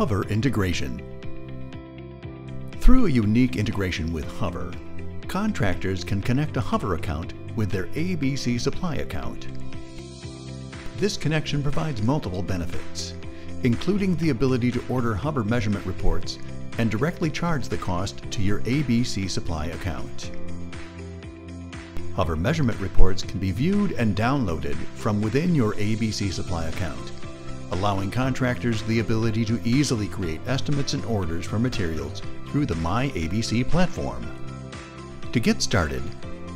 Hover Integration Through a unique integration with Hover, contractors can connect a Hover account with their ABC Supply account. This connection provides multiple benefits, including the ability to order Hover measurement reports and directly charge the cost to your ABC Supply account. Hover measurement reports can be viewed and downloaded from within your ABC Supply account, allowing contractors the ability to easily create estimates and orders for materials through the MyABC platform. To get started,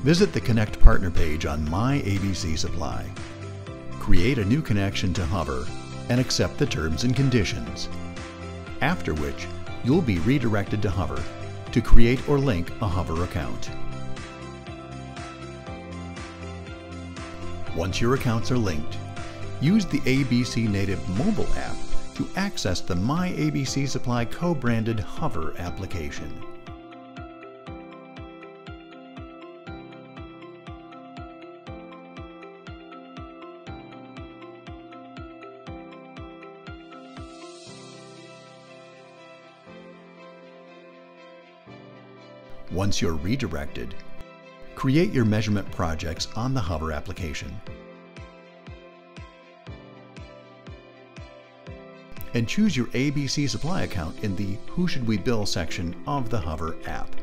visit the Connect Partner page on MyABC Supply. Create a new connection to Hover and accept the terms and conditions. After which, you'll be redirected to Hover to create or link a Hover account. Once your accounts are linked, use the ABC Native mobile app to access the MyABC Supply co-branded Hover application. Once you're redirected, create your measurement projects on the Hover application. And choose your ABC Supply account in the Who Should We Bill section of the Hover app.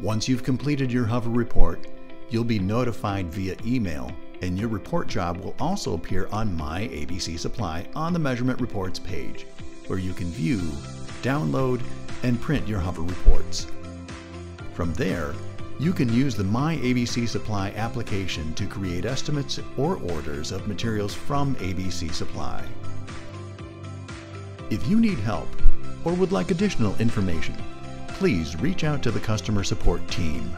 Once you've completed your Hover report, you'll be notified via email and your report job will also appear on My ABC Supply on the Measurement Reports page, where you can view, download, and print your Hover reports. From there, you can use the My ABC Supply application to create estimates or orders of materials from ABC Supply. If you need help or would like additional information, please reach out to the customer support team.